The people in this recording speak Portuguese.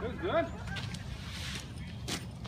Dois anos?